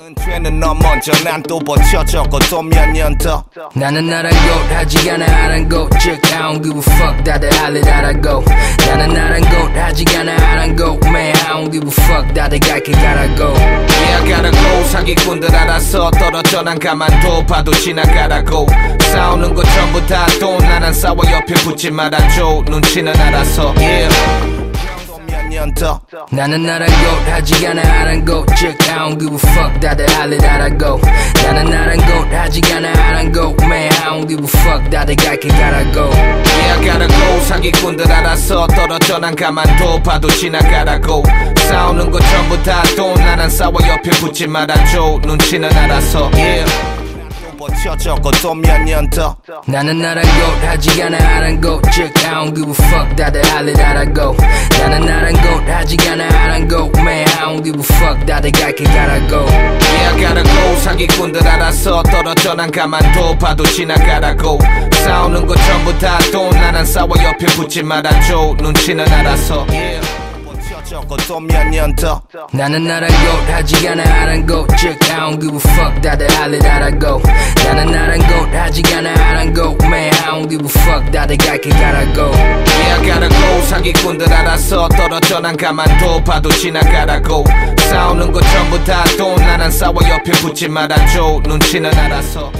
은퇴는 너 먼저 난 또 버텨졌고 또몇 년더. 나는 아랑곳 하지 않아 아랑곳 즉 I don't give a fuck. 다들 할일 알아고 나는 아랑곳 하지 않아 아랑곳 Man I don't give a fuck. 다들 갈게 가라고 Yeah I gotta go 사기꾼들 알아서 떨어져 난 가만둬 봐도 지나가라고. 싸우는 거 전부 다돈. 나는 싸워 옆에 붙지 말아줘. 눈치는 알아서 Yeah 또몇년더. 나는 아랑곳 하지 않아 아랑곳 즉 I don't give a fuck 다들 할일 알아고 나는 아랑곳 하지 않아 아랑곳 Man I don't give a fuck 다들 갈게 가라고 Yeah go 사기꾼들 알아서 떨어져 난 가만둬 봐도 지나가라고. 싸우는 거 전부 다돈 나는 싸워 옆에 붙지 말아줘. 눈치는 알아서 Yeah 또 버텨졌고 또몇 년 더 나는 아랑곳 하지 않아 아랑곳 즉 I don't give a fuck. 다들 할일 알아고. 나는 아랑곳 하지 않아 아랑곳 Man I don't give a fuck. 다들 갈게 가라고. Yeah go 사기꾼들 알아서 떨어져 난 가만둬 봐도 지나가라고. 싸우는 거 전부 다 돈. 나는 싸워 옆에 붙지 말아줘. 눈치는 알아서. Yeah 버텨졌고 또몇 년 더 나는 아랑곳 하지 않아 아랑곳 즉 I don't give a fuck. 다들 할일 알아고 나는 아랑곳 하지 않아 아랑곳 Man I don't give a fuck. 다들 갈게 가라고 Yeah I gotta go 사기꾼들 알아서 떨어져 난 가만둬. 봐도 지나가라고. 싸우는 거 전부 다돈. 나는 싸워 옆에 붙지 말아줘. 눈치는 알아서